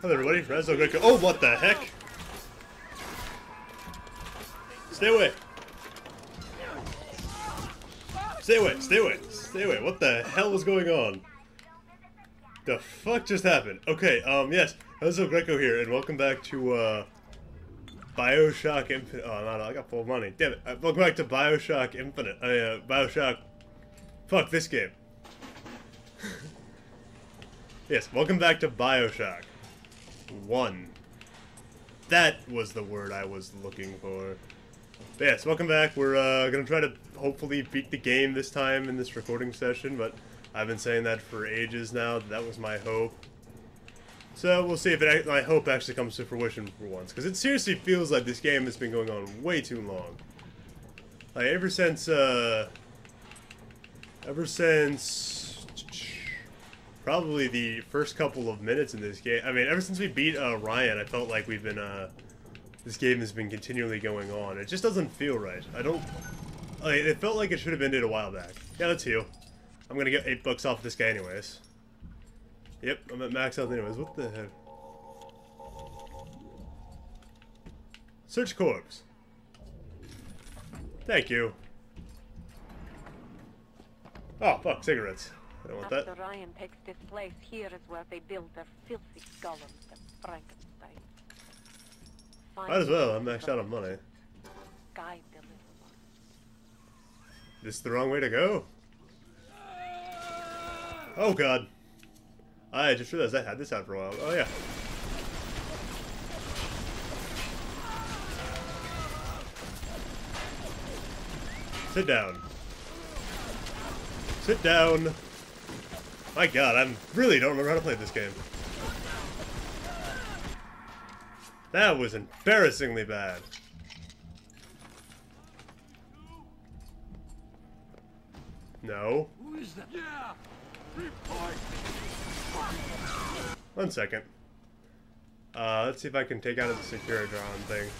Hello everybody, Rezo Greco. Oh, what the heck? Stay away! Stay away, stay away, stay away. What the hell was going on? The fuck just happened? Okay, um, yes, Rezo Greco here, and welcome back to, uh, Bioshock Infinite. Oh, no, no, I got full money. Damn it. Uh, welcome back to Bioshock Infinite. Uh, Bioshock. Fuck this game. yes, welcome back to Bioshock. One. That was the word I was looking for. But yes, welcome back. We're uh, gonna try to hopefully beat the game this time in this recording session, but I've been saying that for ages now. That was my hope. So we'll see if it, my hope actually comes to fruition for once, because it seriously feels like this game has been going on way too long. Like ever since, uh, ever since probably the first couple of minutes in this game. I mean, ever since we beat uh, Ryan, I felt like we've been, uh, this game has been continually going on. It just doesn't feel right. I don't, like, it felt like it should have ended a while back. Yeah, let's. I'm gonna get eight bucks off this guy anyways. Yep, I'm at max health anyways. What the heck? Search corpse. Thank you. Oh, fuck, cigarettes. I don't want After that. Ryan takes this place, here is where they build their filthy golems, the Frankenstein. Find Might as well, I'm maxed out on money. Guide the little one. This is the wrong way to go? Oh god. I just realized I had this out for a while. Oh yeah. Sit down. Sit down. My god, I really don't remember how to play this game. That was embarrassingly bad. No. Who is that? Yeah! Report! One second. Uh, let's see if I can take out of the Securitron thing.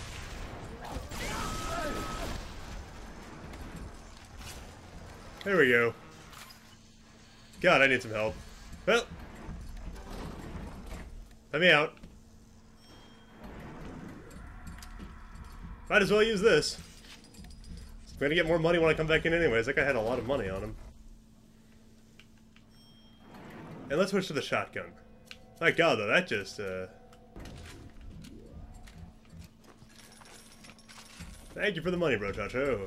There we go. God, I need some help. Well. Let me out. Might as well use this. I'm gonna get more money when I come back in anyways. That guy had a lot of money on him. And let's switch to the shotgun. My god, though, that just, uh... Thank you for the money, bro, Chacho.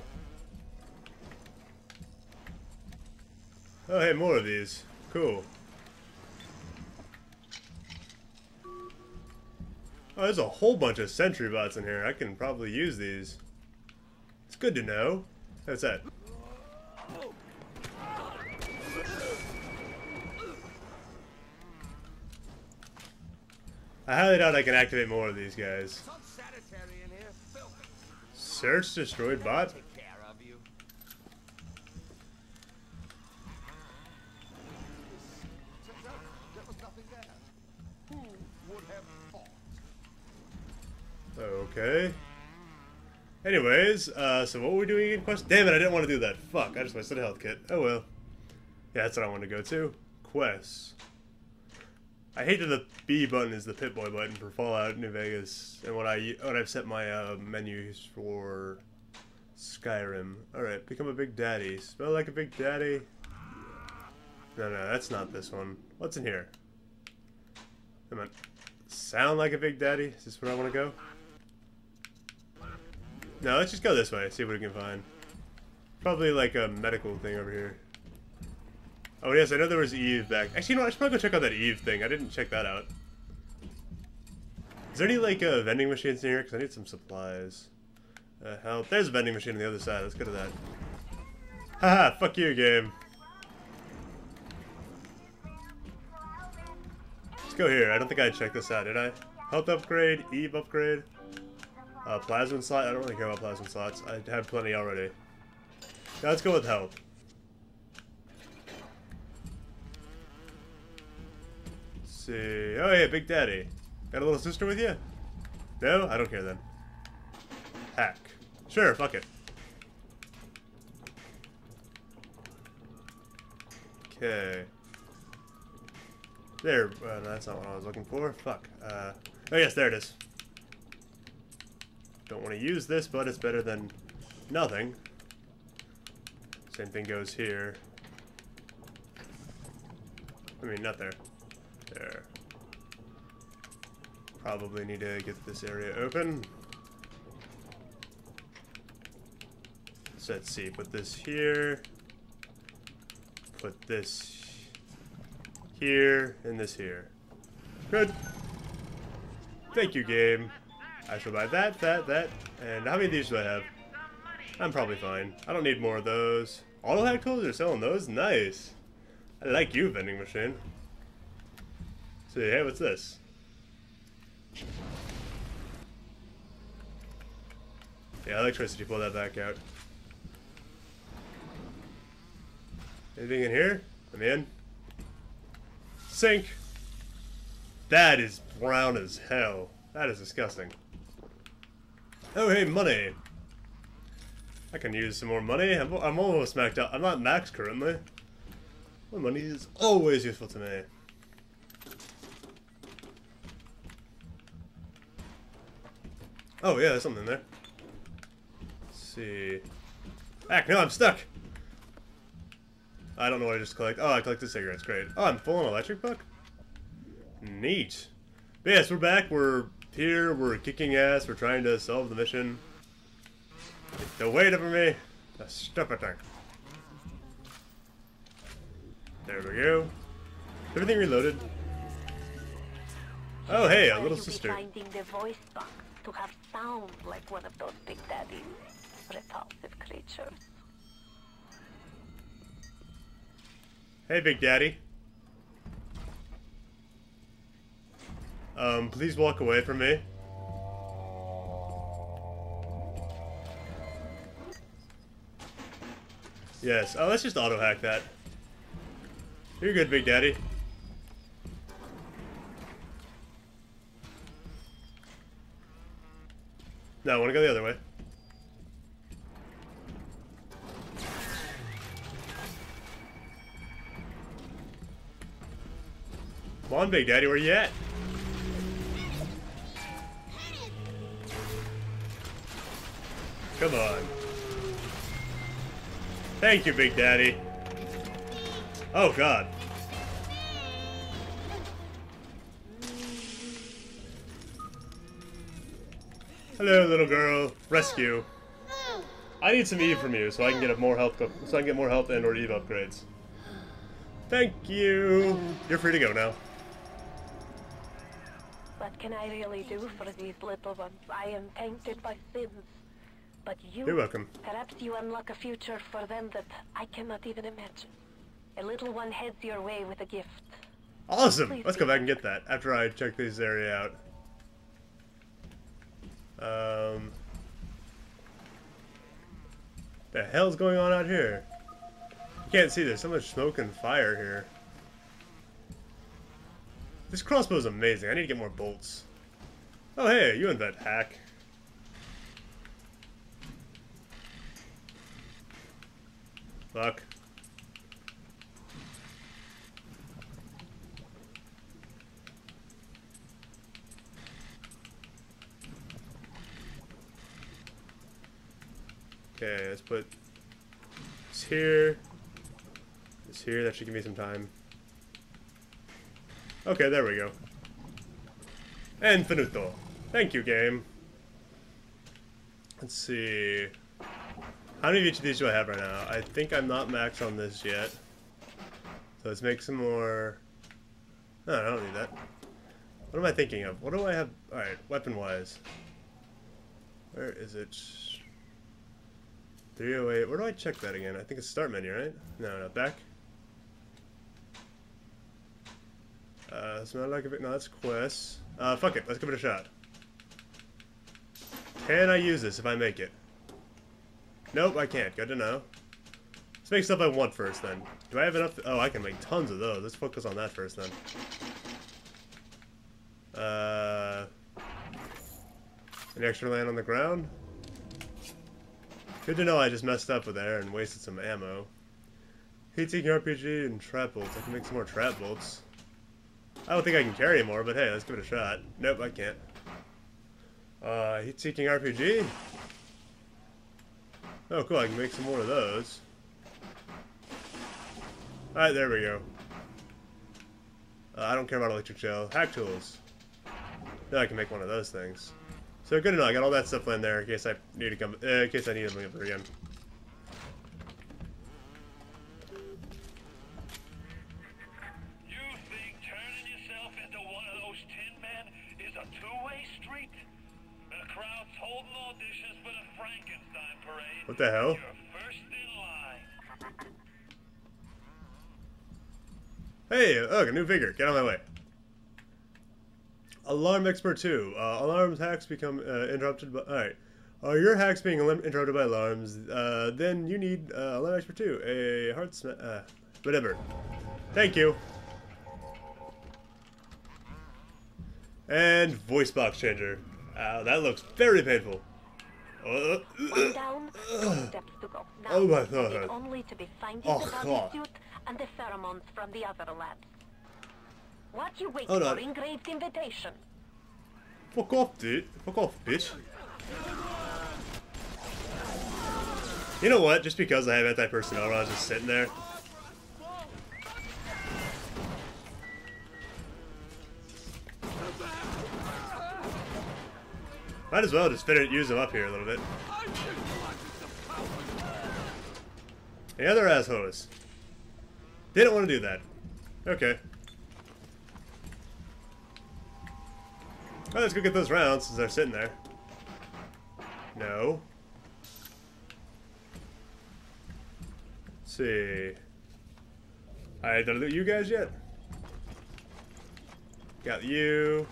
Oh, hey, more of these. Cool. Oh, there's a whole bunch of sentry bots in here. I can probably use these. It's good to know. What's that? I highly doubt I can activate more of these guys. Search destroyed bot? Take care of you. Turns out there was nothing there. Who would have thought? Okay. Anyways, uh, so what were we doing in quest? Damn it, I didn't want to do that. Fuck, I just wasted a health kit. Oh well. Yeah, that's what I want to go to. Quests. I hate that the B button is the Pip-Boy button for Fallout New Vegas, and what I when I've set my uh, menus for Skyrim. All right, become a big daddy. Smell like a big daddy. No, no, that's not this one. What's in here? Come on. Sound like a big daddy? Is this where I want to go? No, let's just go this way. See what we can find. Probably like a medical thing over here. Oh yes, I know there was Eve back. Actually, you know what? I should probably go check out that Eve thing. I didn't check that out. Is there any like uh, vending machines in here? Because I need some supplies. Uh, help. There's a vending machine on the other side. Let's go to that. Haha, fuck you, game. Let's go here. I don't think I checked this out, did I? Health upgrade, Eve upgrade. Uh, plasmid slot. I don't really care about plasmid slots. I have plenty already. Now let's go with health. Let's see. Oh yeah, Big Daddy. Got a little sister with you? No? I don't care then. Hack. Sure, fuck it. Okay. There, uh, that's not what I was looking for. Fuck. Uh, oh yes, there it is. Don't want to use this, but it's better than nothing. Same thing goes here. I mean, not there. There. Probably need to get this area open. So let's see, put this here. Put this here and this here. Good. Thank you, game. I shall buy that, that, that, and how many of these do I have? I'm probably fine. I don't need more of those. Auto hack tools are selling those? Nice. I like you, vending machine. So, hey, what's this? Yeah, electricity, pull that back out. Anything in here? I'm in. Sink! That is brown as hell. That is disgusting. Oh, hey, money! I can use some more money. I'm, I'm almost maxed out. I'm not max currently. My money is always useful to me. Oh, yeah, there's something there. Let's see. Heck, no, I'm stuck! I don't know what I just collected. Oh, I collected cigarettes. Great. Oh, I'm full on electric buck? Neat. But yes, we're back. We're here. We're kicking ass. We're trying to solve the mission. Get the weight over me. The stupid thing. There we go. Everything reloaded. Oh, hey, a little sister. finding the voice box to have sound like one of those big daddy repulsive creatures. Hey, Big Daddy. Um, please walk away from me. Yes. Oh, let's just auto hack that. You're good, Big Daddy. No, I want to go the other way. Come on, Big Daddy, where you at? Come on. Thank you, Big Daddy. Oh, God. Hello, little girl. Rescue. I need some Eve from you so I can get more health, so I can get more health and or Eve upgrades. Thank you. You're free to go now. What can I really do for these little ones? I am tainted by sins. But you, You're welcome. perhaps you unlock a future for them that I cannot even imagine. A little one heads your way with a gift. Awesome! Please Let's go back and get that after I check this area out. Um, the hell's going on out here? You can't see. There's so much smoke and fire here. This crossbow is amazing. I need to get more bolts. Oh hey, U-Invent hack. Fuck. Okay, let's put this here. This here, that should give me some time. Okay, there we go. And finito. Thank you, game. Let's see. How many of these do I have right now? I think I'm not maxed on this yet. So let's make some more... No, I don't need that. What am I thinking of? What do I have? Alright, weapon-wise. Where is it? 308. Where do I check that again? I think it's start menu, right? No, no, back. Uh, smell like a bit. No, that's quests. Uh, fuck it. Let's give it a shot. Can I use this if I make it? Nope, I can't. Good to know. Let's make stuff I want first, then. Do I have enough? Oh, I can make tons of those. Let's focus on that first, then. Uh, an extra land on the ground? Good to know I just messed up with there and wasted some ammo. Heat-seeking RPG and trap bolts. I can make some more trap bolts. I don't think I can carry more, but hey, let's give it a shot. Nope, I can't. Uh, heat-seeking RPG? Oh, cool, I can make some more of those. Alright, there we go. Uh, I don't care about electric shell. Hack tools. Now I can make one of those things. So good know. I got all that stuff in there in case I need to come. Uh, in case I need them again. Holding for the Frankenstein parade. What the hell? You're first in line. Hey, look, a new figure. Get on my way. Alarm Expert 2. Uh, alarms hacks become uh, interrupted by... Alright. Are your hacks being interrupted by alarms? Uh, then you need uh, Alarm Expert 2. A heart uh, whatever. Thank you. And voice box changer. Ow, that looks very painful. Uh, One down, two steps to go. Now, Oh my God. only to be finding Oh, the God. bodysuit and the pheromones from the other labs. What you wait Hold for? on. Engraved invitation. Fuck off, dude. Fuck off, bitch. You know what? Just because I have anti-personnel was just sitting there. Might as well just fit it, use them up here a little bit. The other assholes. They didn't want to do that. Okay. Well, let's go get those rounds since they're sitting there. No. Let's see. I did I loot you guys yet? Got you.